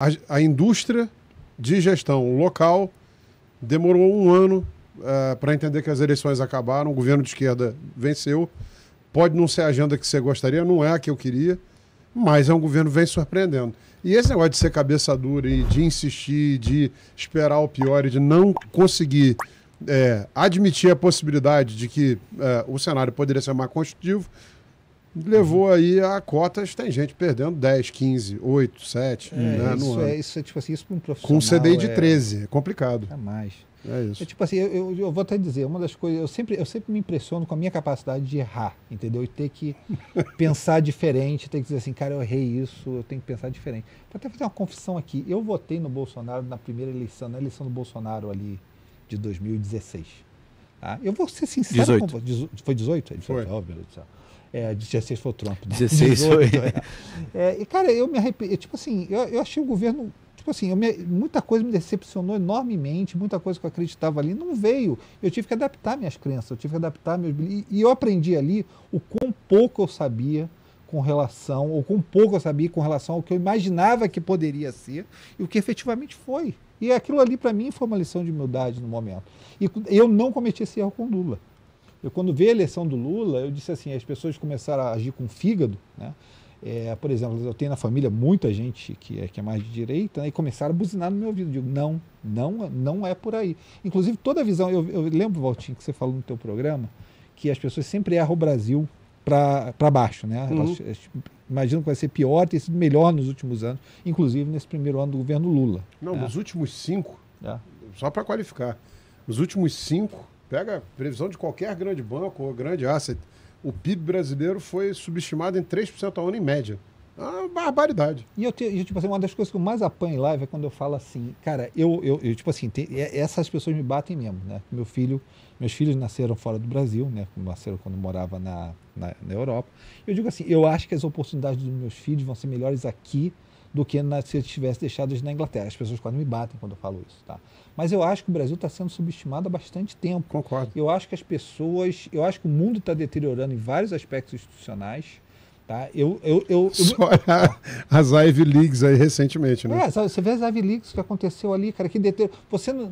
a, a indústria de gestão local demorou um ano uh, para entender que as eleições acabaram, o governo de esquerda venceu. Pode não ser a agenda que você gostaria, não é a que eu queria, mas é um governo que vem surpreendendo. E esse negócio de ser cabeça dura e de insistir, de esperar o pior e de não conseguir é, admitir a possibilidade de que é, o cenário poderia ser mais constitutivo, levou aí a cotas, tem gente perdendo 10, 15, 8, 7 é, né, isso, é, isso é tipo assim, isso para um profissional. Com CDI de 13, é, é complicado. É mais. É isso. É tipo assim, eu, eu, eu, vou até dizer, uma das coisas, eu sempre, eu sempre me impressiono com a minha capacidade de errar, entendeu? E ter que pensar diferente, ter que dizer assim, cara, eu errei isso, eu tenho que pensar diferente. Vou até fazer uma confissão aqui. Eu votei no Bolsonaro na primeira eleição, na eleição do Bolsonaro ali de 2016. Tá? Eu vou ser sincero 18. com Foi 18? Ele foi. Oh, meu Deus do céu. É, 16 foi o Trump. Né? 16 18, foi. É. É, e, cara, eu me arrependi. Tipo assim, eu, eu achei o governo tipo assim, me, muita coisa me decepcionou enormemente, muita coisa que eu acreditava ali não veio. Eu tive que adaptar minhas crenças, eu tive que adaptar meus. E, e eu aprendi ali o quão pouco eu sabia com relação, ou quão pouco eu sabia com relação ao que eu imaginava que poderia ser e o que efetivamente foi. E aquilo ali, para mim, foi uma lição de humildade no momento. E eu não cometi esse erro com Lula. Eu, quando vi a eleição do Lula, eu disse assim: as pessoas começaram a agir com fígado, né? É, por exemplo, eu tenho na família muita gente que é, que é mais de direita né, e começaram a buzinar no meu ouvido. Eu digo, não, não, não é por aí. Inclusive, toda a visão, eu, eu lembro, Valtinho, que você falou no teu programa, que as pessoas sempre erram o Brasil para baixo. Né? Uhum. Elas, imaginam que vai ser pior, tem sido melhor nos últimos anos, inclusive nesse primeiro ano do governo Lula. Não, né? nos últimos cinco, é. só para qualificar, nos últimos cinco, pega previsão de qualquer grande banco ou grande asset, o PIB brasileiro foi subestimado em 3% ao ano em média. É uma barbaridade. E eu, te, tipo assim, uma das coisas que eu mais apanho em live é quando eu falo assim, cara, eu, eu, eu tipo assim, essas pessoas me batem mesmo, né? Meu filho, meus filhos nasceram fora do Brasil, né? Nasceram quando eu morava na, na, na Europa. Eu digo assim, eu acho que as oportunidades dos meus filhos vão ser melhores aqui do que na, se eu tivesse deixado na Inglaterra. As pessoas quase me batem quando eu falo isso, tá? Mas eu acho que o Brasil está sendo subestimado há bastante tempo. Concordo. Eu acho que as pessoas, eu acho que o mundo está deteriorando em vários aspectos institucionais. Tá? Eu, eu, eu, Só as Ivy Leagues aí recentemente, né? É, você vê as Ivy Leagues que aconteceu ali, cara, que deter... você não,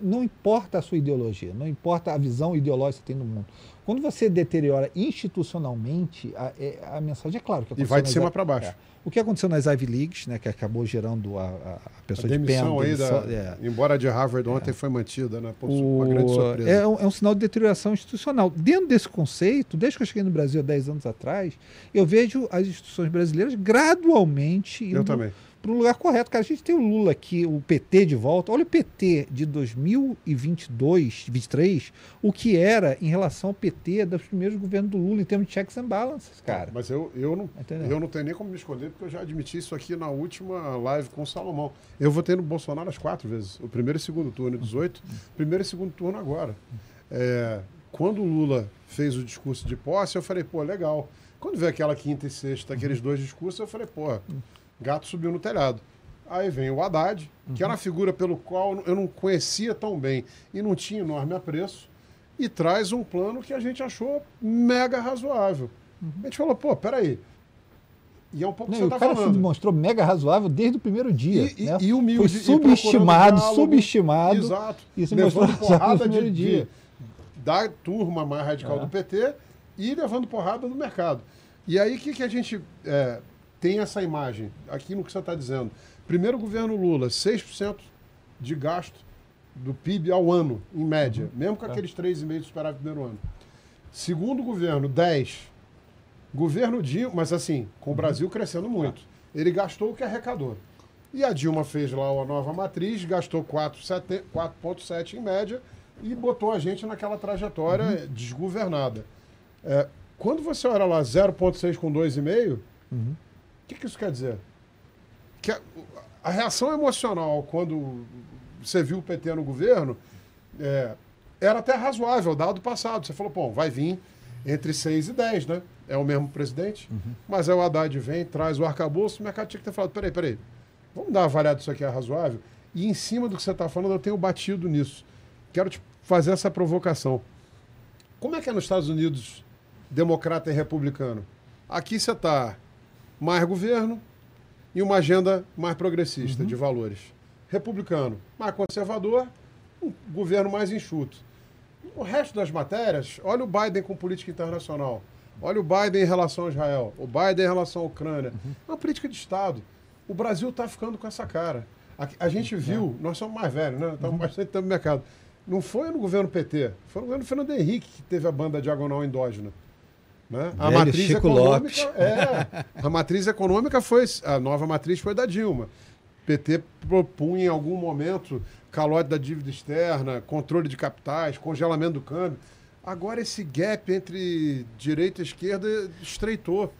não importa a sua ideologia, não importa a visão ideológica que você tem no mundo. Quando você deteriora institucionalmente, a, é, a mensagem é claro que E vai de cima para baixo. É. O que aconteceu nas Ivy Leagues, né, que acabou gerando a, a pessoa a de pena. Aí da, é. Embora de Harvard ontem é. foi mantida, né? Por o, uma grande surpresa. É um, é um, sinal de deterioração institucional. Dentro desse conceito, desde que eu cheguei no Brasil há 10 anos atrás, eu vejo as instituições brasileiras gradualmente indo, eu para o lugar correto. Cara, a gente tem o Lula aqui, o PT de volta. Olha o PT de 2022, 2023, o que era em relação ao PT dos primeiros governos do Lula em termos de checks and balances, cara. Mas eu, eu, não, eu não tenho nem como me esconder, porque eu já admiti isso aqui na última live com o Salomão. Eu votei no Bolsonaro as quatro vezes, o primeiro e segundo turno, 18, primeiro e segundo turno agora. É, quando o Lula fez o discurso de posse, eu falei, pô, legal. Quando veio aquela quinta e sexta, aqueles dois discursos, eu falei, pô, gato subiu no telhado. Aí vem o Haddad, que era uma figura pelo qual eu não conhecia tão bem e não tinha enorme apreço, e traz um plano que a gente achou mega razoável. A gente falou, pô, peraí. E é um pouco não, que você está falando. O cara se demonstrou mega razoável desde o primeiro dia. E, né? e, e humilde. Foi subestimado, diálogo, subestimado. Exato. E se levando porrada de, dia. da turma mais radical é. do PT e levando porrada do mercado. E aí, o que, que a gente é, tem essa imagem, aqui no que você está dizendo. Primeiro governo Lula, 6% de gasto do PIB ao ano, em média, uhum. mesmo com é. aqueles 3,5% de superávit no primeiro ano. Segundo governo, 10%. Governo Dilma, mas assim, com o uhum. Brasil crescendo muito. Ele gastou o que arrecadou. E a Dilma fez lá uma nova matriz, gastou 4,7 em média e botou a gente naquela trajetória uhum. desgovernada. É, quando você olha lá 0,6 com 2,5, uhum. O que, que isso quer dizer? Que a, a, reação emocional quando você viu o PT no governo é, era até razoável, dado o passado. Você falou, pô, vai vir entre 6 e 10, né? É o mesmo presidente. Uhum. Mas aí o Haddad vem, traz o arcabouço, o mercado tinha que ter falado, peraí, peraí, vamos dar uma avaliada isso aqui é razoável? E em cima do que você está falando, eu tenho batido nisso. Quero te fazer essa provocação. Como é que é nos Estados Unidos, democrata e republicano? Aqui você está mais governo e uma agenda mais progressista uhum. de valores. Republicano, mais conservador, um governo mais enxuto. O resto das matérias, olha o Biden com política internacional. Olha o Biden em relação a Israel, o Biden em relação à Ucrânia. Uhum. É uma política de Estado. O Brasil está ficando com essa cara. A, a gente é. viu, é. nós somos mais velhos, né? Estamos uhum. bastante tempo no mercado. Não foi no governo PT, foi no governo Fernando Henrique que teve a banda diagonal endógena. Né? A matriz Chico econômica, é, a matriz econômica foi a nova matriz foi da Dilma. PT propunha em algum momento calote da dívida externa, controle de capitais, congelamento do câmbio. Agora esse gap entre direita e esquerda estreitou.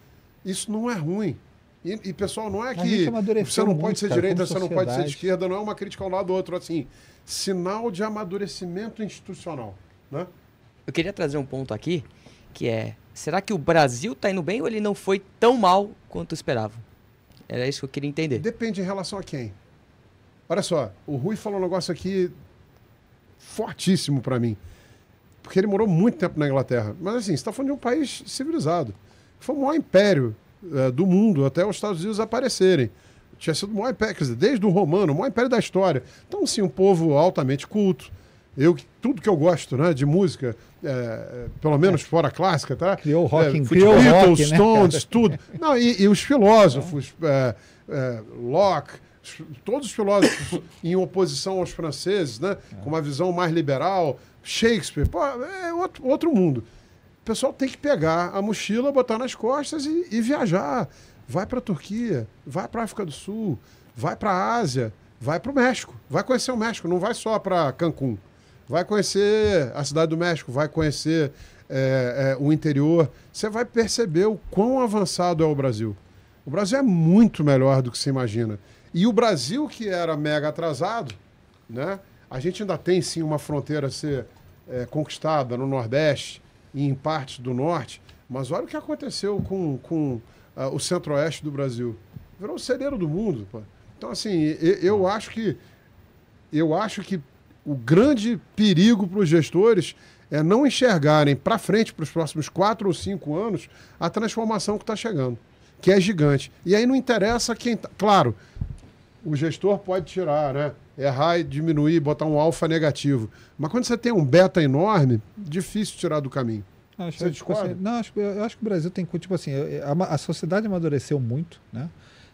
Isso não é ruim. E, e pessoal, não é que você não pode ser cara, direita, você não pode ser de esquerda, não é uma crítica ao lado do outro, assim, sinal de amadurecimento institucional, né? Eu queria trazer um ponto aqui, que é, será que o Brasil está indo bem ou ele não foi tão mal quanto esperava? Era isso que eu queria entender. Depende em relação a quem. Olha só, o Rui falou um negócio aqui fortíssimo para mim. Porque ele morou muito tempo na Inglaterra. Mas assim, você está falando de um país civilizado. Foi o maior império é, do mundo até os Estados Unidos aparecerem. Tinha sido o maior império, quer dizer, desde o romano, o maior império da história. Então, assim, um povo altamente culto. Eu, tudo que eu gosto, né, de música, é, é pelo menos é. fora clássica, tá? Criou rock, é, criou Beatles, rock, né, Stones, né, tudo. Não, e, e os filósofos, é, é, Locke, todos os filósofos em oposição aos franceses, né, com uma visão mais liberal, Shakespeare, pô, é outro, outro mundo pessoal tem que pegar a mochila, botar nas costas e, e viajar. Vai para a Turquia, vai para a África do Sul, vai para a Ásia, vai para o México. Vai conhecer o México, não vai só para Cancún. Vai conhecer a cidade do México, vai conhecer é, é, o interior. Você vai perceber o quão avançado é o Brasil. O Brasil é muito melhor do que se imagina. E o Brasil, que era mega atrasado, né? a gente ainda tem sim uma fronteira a ser é, conquistada no Nordeste, e em partes do norte, mas olha o que aconteceu com, com uh, o centro-oeste do Brasil. Virou o celeiro do mundo. Pô. Então, assim, eu, eu acho que eu acho que o grande perigo para os gestores é não enxergarem para frente, para os próximos quatro ou cinco anos, a transformação que está chegando, que é gigante. E aí não interessa quem. Tá... Claro, o gestor pode tirar, né? errar e diminuir, botar um alfa negativo. Mas quando você tem um beta enorme, difícil tirar do caminho. Acho, você tipo assim, não, acho, eu acho que o Brasil tem, tipo assim, a, a, sociedade amadureceu muito, né?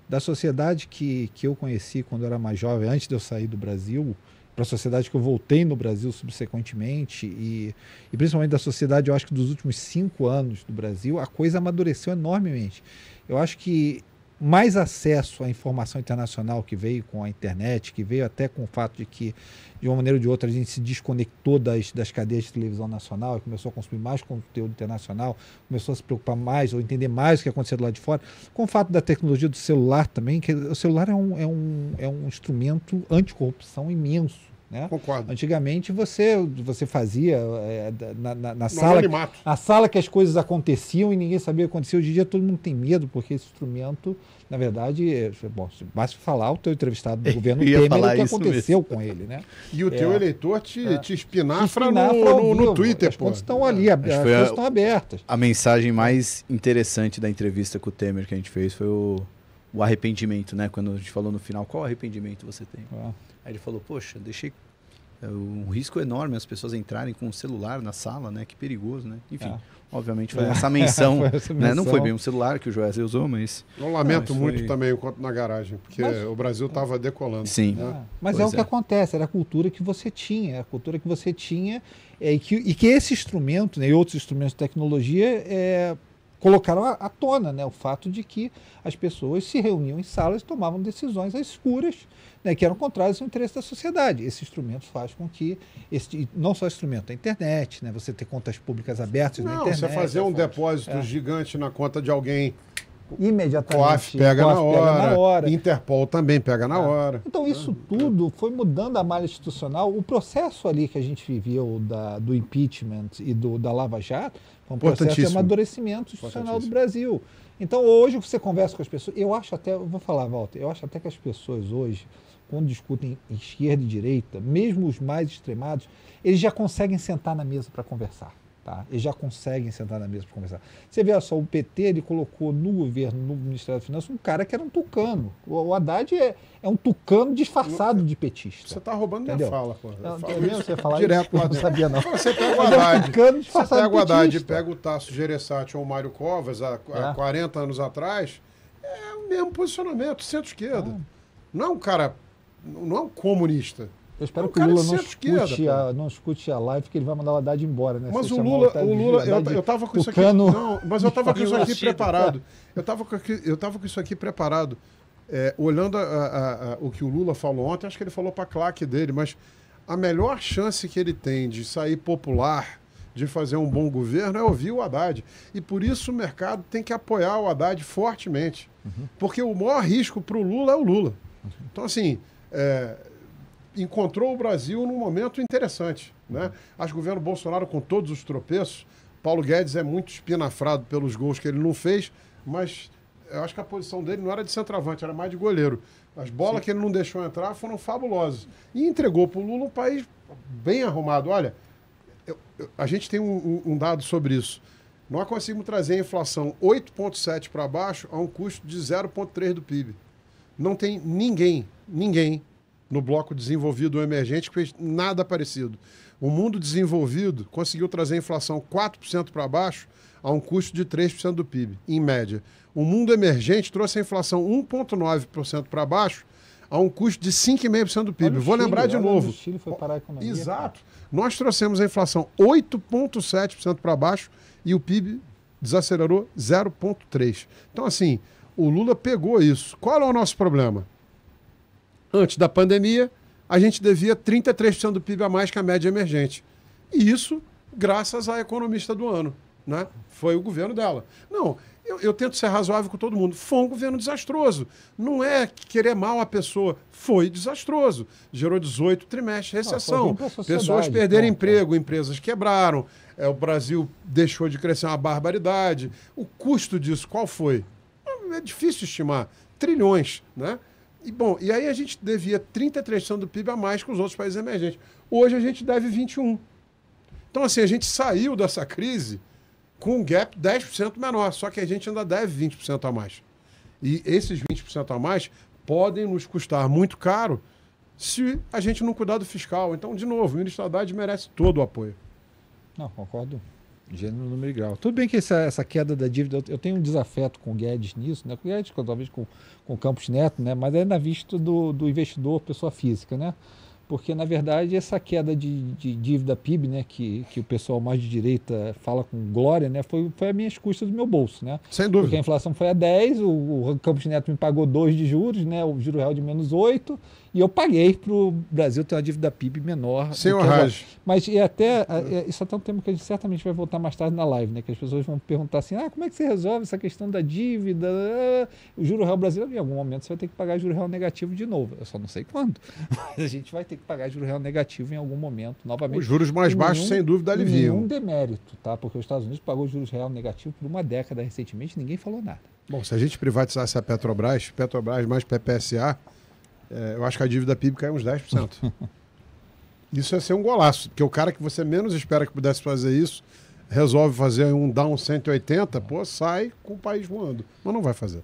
Da sociedade que, que eu conheci quando eu era mais jovem, antes de eu sair do Brasil, para a sociedade que eu voltei no Brasil subsequentemente, e, e principalmente da sociedade, eu acho que dos últimos cinco anos do Brasil, a coisa amadureceu enormemente. Eu acho que mais acesso à informação internacional que veio com a internet, que veio até com o fato de que, de uma maneira ou de outra, a gente se desconectou das, das cadeias de televisão nacional e começou a consumir mais conteúdo internacional, começou a se preocupar mais ou entender mais o que acontecia do lado de fora, com o fato da tecnologia do celular também, que o celular é um, é um, é um instrumento anticorrupção imenso. Né? Concordo. Antigamente você, você fazia é, na, na, na sala, a sala que as coisas aconteciam e ninguém sabia o que acontecia. Hoje em dia todo mundo tem medo, porque esse instrumento, na verdade, é, bom, basta falar o teu entrevistado do governo Temer o que aconteceu mesmo. com ele. Né? E o teu é, eleitor te, é, te espinafra, te no, no, no, Twitter. As contas estão ali, as contas estão abertas. A mensagem mais interessante da entrevista com o Temer que a gente fez foi o, o arrependimento, né? Quando a gente falou no final, qual arrependimento você tem? Ah. Aí ele falou, poxa, deixei é, um risco enorme as pessoas entrarem com o celular na sala, né? Que perigoso, né? Enfim, é. obviamente foi é. essa menção, foi essa menção. Né? Não foi bem um celular que o Joesley usou, mas... Eu lamento muito foi... também o quanto na garagem, porque mas... o Brasil estava decolando. Sim. Né? É. Mas pois é o que é. acontece, era a cultura que você tinha, a cultura que você tinha é, e, que, e que esse instrumento né, e outros instrumentos de tecnologia é, colocaram à tona né, o fato de que as pessoas se reuniam em salas e tomavam decisões às escuras, né, que eram contrárias ao interesse da sociedade. Esse instrumento faz com que, esse, não só o instrumento, a internet, né, você ter contas públicas abertas não, na internet. Você fazer um depósito é. gigante na conta de alguém imediatamente. COAF pega, COAF na, hora, pega na hora. Interpol também pega na é. hora. Então, isso tudo foi mudando a malha institucional. O processo ali que a gente viveu da, do impeachment e do, da Lava Jato foi um processo de amadurecimento institucional do Brasil. Então, hoje você conversa com as pessoas. Eu acho até, eu vou falar, Walter, eu acho até que as pessoas hoje, quando discutem esquerda e direita, mesmo os mais extremados, eles já conseguem sentar na mesa para conversar. Tá? Eles já conseguem sentar na mesa para conversar. Você vê só, o PT ele colocou no governo, no Ministério das Finanças, um cara que era um tucano. O, o Haddad é, é um tucano disfarçado de petista. Você está roubando Entendeu? minha fala, pô. Não, falo mesmo você falar direto isso? não sabia, não. Você pega o Haddad, é um você pega o Haddad e pega o Tasso Gereissati ou o Mário Covas há, há é. 40 anos atrás, é o mesmo posicionamento, centro-esquerda. Ah. Não é um cara, não é um comunista. Eu espero que o Lula não escute, a, não escute a live, que ele vai mandar o Haddad embora, né? Mas o Lula, o Lula eu, eu tava com isso aqui. Não, mas eu tava com isso aqui preparado. Eu tava com, eu tava com isso aqui preparado. É, olhando a, a, a, o que o Lula falou ontem, acho que ele falou para a claque dele, mas a melhor chance que ele tem de sair popular, de fazer um bom governo, é ouvir o Haddad. E por isso o mercado tem que apoiar o Haddad fortemente. Uhum. Porque o maior risco para o Lula é o Lula. Então, assim, é, encontrou o Brasil num momento interessante. Né? Acho que o governo Bolsonaro, com todos os tropeços, Paulo Guedes é muito espinafrado pelos gols que ele não fez, mas eu acho que a posição dele não era de centroavante, era mais de goleiro. As bolas Sim. que ele não deixou entrar foram fabulosas. E entregou para o Lula um país bem arrumado. Olha, eu, eu, a gente tem um, um, dado sobre isso. Nós conseguimos trazer a inflação 8,7 para baixo a um custo de 0,3 do PIB. Não tem ninguém, ninguém no bloco desenvolvido ou emergente que fez nada parecido. O mundo desenvolvido conseguiu trazer a inflação 4% para baixo a um custo de 3% do PIB, em média. O mundo emergente trouxe a inflação 1,9% para baixo a um custo de 5,5% do PIB. Vou Chile, lembrar de novo. O Chile foi parar a economia. Exato. Nós trouxemos a inflação 8,7% para baixo e o PIB desacelerou 0,3%. Então, assim, o Lula pegou isso. Qual é o nosso problema? Antes da pandemia, a gente devia 33% do PIB a mais que a média emergente. E isso graças à economista do ano. Né? Foi o governo dela. Não, eu, eu, tento ser razoável com todo mundo. Foi um governo desastroso. Não é querer mal a pessoa. Foi desastroso. Gerou 18 trimestres, recessão. Pessoas perderam emprego, empresas quebraram. É, o Brasil deixou de crescer uma barbaridade. O custo disso, qual foi? É difícil estimar. Trilhões, né? E, bom, e aí a gente devia 33% do PIB a mais que os outros países emergentes. Hoje a gente deve 21%. Então, assim, a gente saiu dessa crise com um gap 10% menor, só que a gente ainda deve 20% a mais. E esses 20% a mais podem nos custar muito caro se a gente não cuidar do fiscal. Então, de novo, o ministro Haddad merece todo o apoio. Não, concordo. Gênero, número e grau. Tudo bem que essa, essa queda da dívida, eu tenho um desafeto com o Guedes nisso, né? Com o Guedes, talvez com, com o Campos Neto, né? Mas é na vista do, do investidor, pessoa física, né? Porque, na verdade, essa queda de, de dívida PIB, né, que, que o pessoal mais de direita fala com glória, né, foi, foi a minhas custas do meu bolso. Né? Sem dúvida. Porque a inflação foi a 10, o, o Campos Neto me pagou 2 de juros, né, o juro real de menos 8, e eu paguei para o Brasil ter uma dívida PIB menor. Senhor Raj. Mas e até, é, isso até é um tema que a gente certamente vai voltar mais tarde na live, né? Que as pessoas vão perguntar assim, ah, como é que você resolve essa questão da dívida? O juro real brasileiro, em algum momento você vai ter que pagar juro real negativo de novo. Eu só não sei quando. Mas a gente vai ter que pagar juro real negativo em algum momento, novamente. Os juros mais baixos, nenhum, sem dúvida, aliviam. Nenhum demérito, tá? Porque os Estados Unidos pagou juros real negativo por uma década recentemente, ninguém falou nada. Bom, se a gente privatizasse a Petrobras, Petrobras mais PPSA, é, eu acho que a dívida PIB cai uns 10%. isso é ser um golaço, porque o cara que você menos espera que pudesse fazer isso, resolve fazer um down 180, pô, sai com o país voando. Mas não vai fazer.